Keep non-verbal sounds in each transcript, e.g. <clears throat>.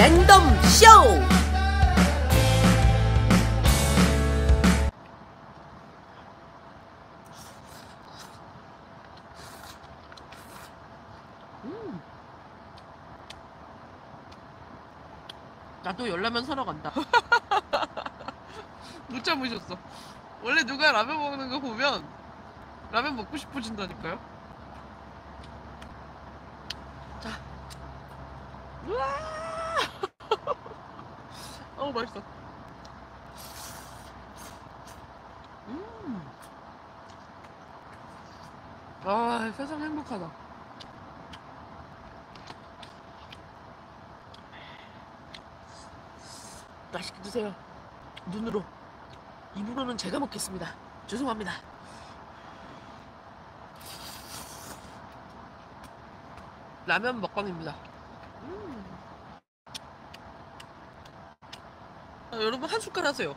랜덤 쇼 라면 사러 간다. <laughs> 못 참으셨어. 원래 누가 라면 먹는 거 보면 라면 먹고 싶어진다니까요. 자. 우와! <laughs> 어우, 맛있어. 음. 아, 세상 행복하다. 맛있게 드세요. 눈으로. 입으로는 제가 먹겠습니다. 죄송합니다. 라면 먹방입니다. 음. 아, 여러분 한 숟갈 하세요.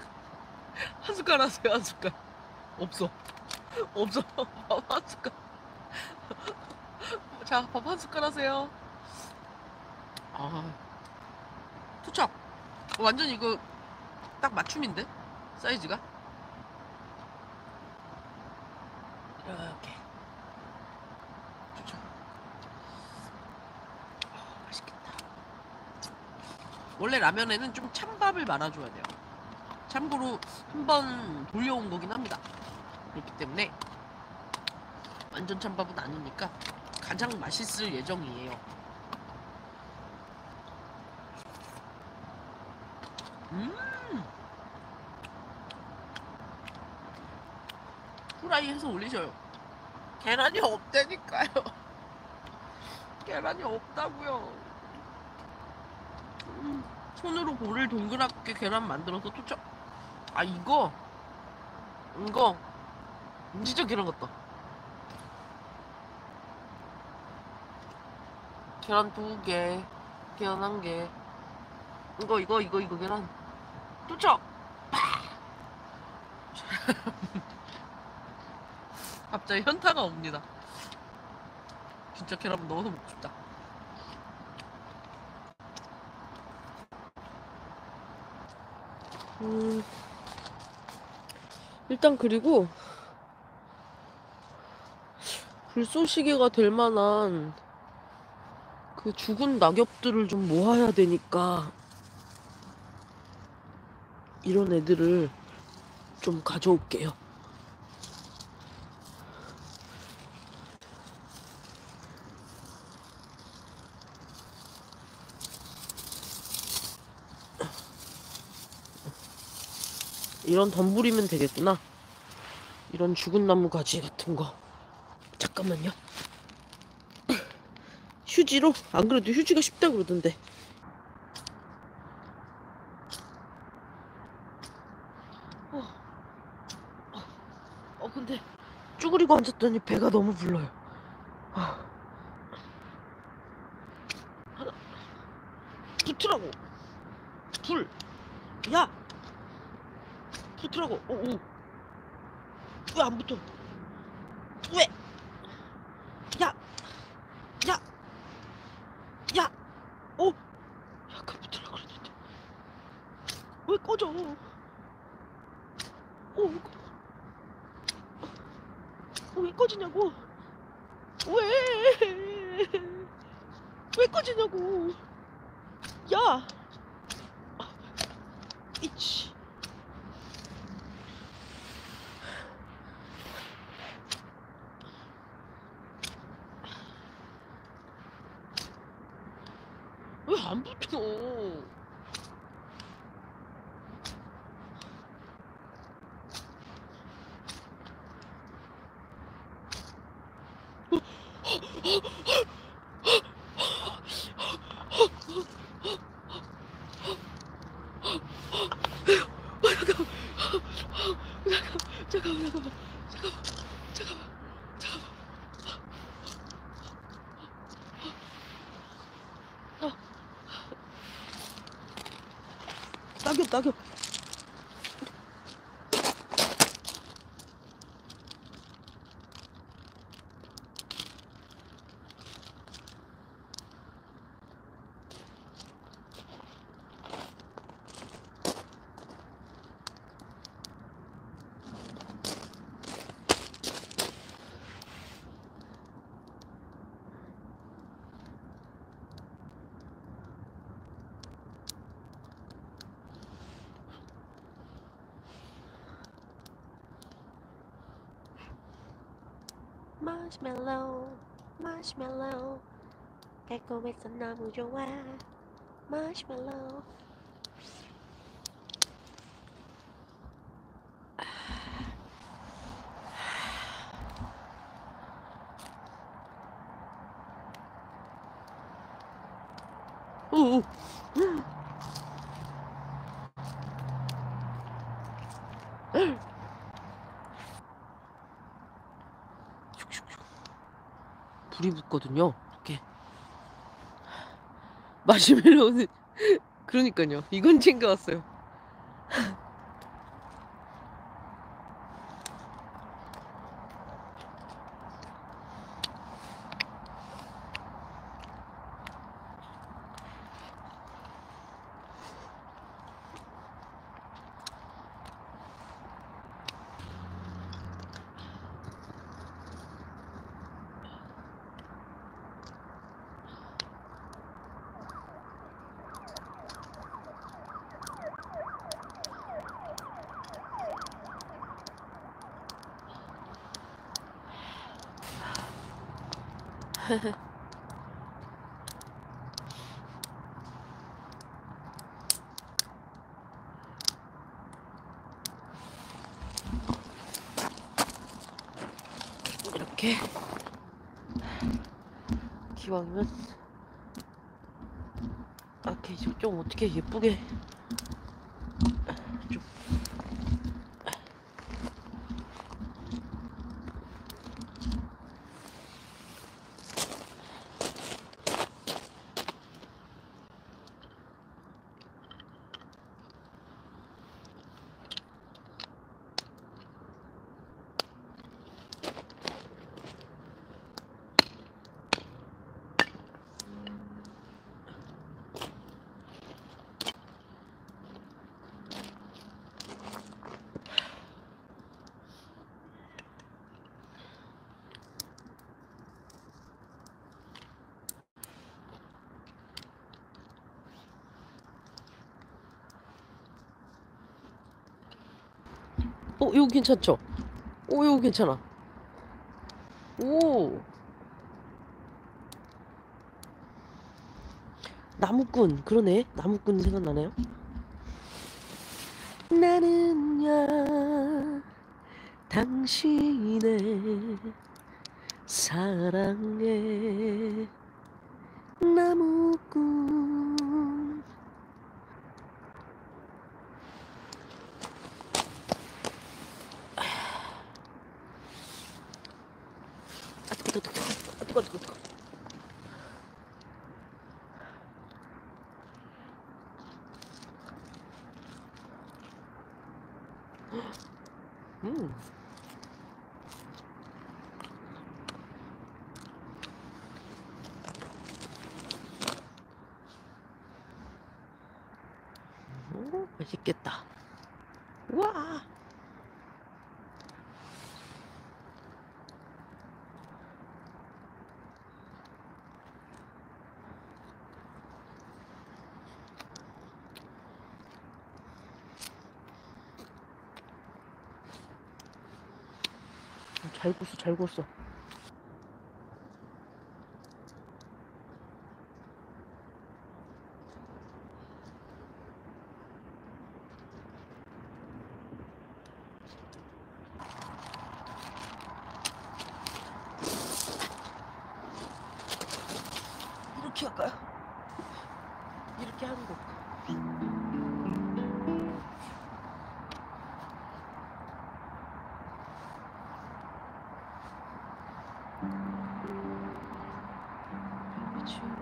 <laughs> 한 숟갈 하세요. 한 숟갈. 없어. 없어. 밥 <laughs> 한 숟갈. <laughs> 자, 밥 한 숟갈 하세요. 아. 투척. 완전 이거 딱 맞춤인데? 사이즈가? 이렇게. 아, 맛있겠다. 원래 라면에는 좀 찬밥을 말아줘야 돼요. 참고로 한 번 돌려온 거긴 합니다. 그렇기 때문에 완전 찬밥은 아니니까 가장 맛있을 예정이에요. 음. 후라이 해서 올리셔요. 계란이 없다니까요. <laughs> 계란이 없다고요. 음, 손으로 볼을 동그랗게 계란 만들어서 투척. 아 이거 이거 진짜 계란 같다. 계란 두 개, 계란 한 개. 이거 이거 이거 이거 계란. 투척. <laughs> 갑자기 현타가 옵니다. 진짜 계란 넣어서 먹고 싶다. 음, 일단 그리고 불쏘시개가 될 만한 그 죽은 낙엽들을 좀 모아야 되니까 이런 애들을 좀 가져올게요. 이런 덤불이면 되겠구나. 이런 죽은 나무 가지 같은 거. 잠깐만요. <clears throat> 휴지로? 안 그래도 휴지가 쉽다 그러던데. 어, 어, 어, 근데 쭈그리고 앉았더니 배가 너무 불러요. 아. 붙으라고. 불. 야. 붙으라고. 어, 오. 왜 안 붙어? 왜? 야. 야. 야. 어. 약간 붙으라고 그랬는데. 왜 꺼져? 어. 왜 꺼- 어, 왜 꺼지냐고? 왜? 왜 꺼지냐고? 야. 이치. 왜 안 붙어? 낙엽 낙엽. 마시멜로우 마시멜로우 달콤해서 너무 좋아 마시멜로우 오. 불이 붙거든요. 이렇게 마시멜로는 <laughs> 그러니까요. 이건 챙겨왔어요. <laughs> 이렇게 기왕이면 이렇게 좀 어떻게 예쁘게 어, 이거 괜찮죠? 오, 이거 괜찮아. 오. 나무꾼, 그러네. 나무꾼 생각나네요. 나는야, 당신의 사랑에 나무꾼. 아, 뜨거, 뜨거, 뜨거, 아, 뜨거, 뜨거, 뜨거. 음. 오, 맛있겠다. 와. 잘 구웠어, 잘 구웠어. you.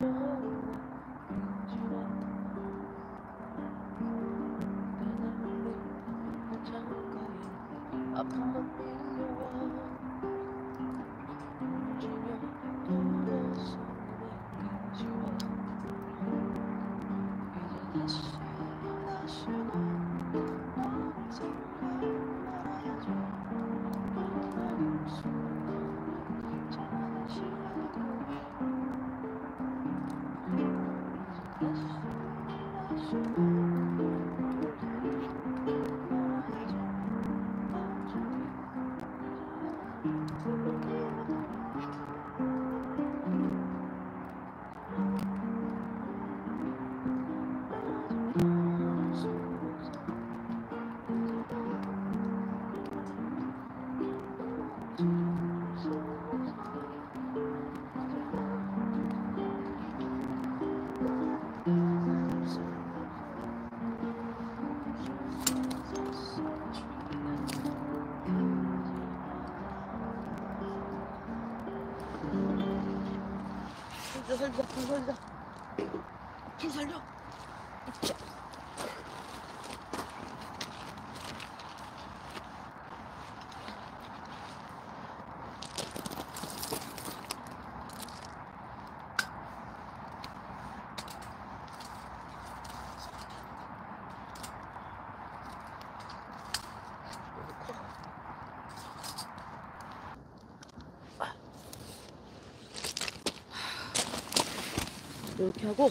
Joy. 나 살리자, 살리자. 살려. 이렇게 하고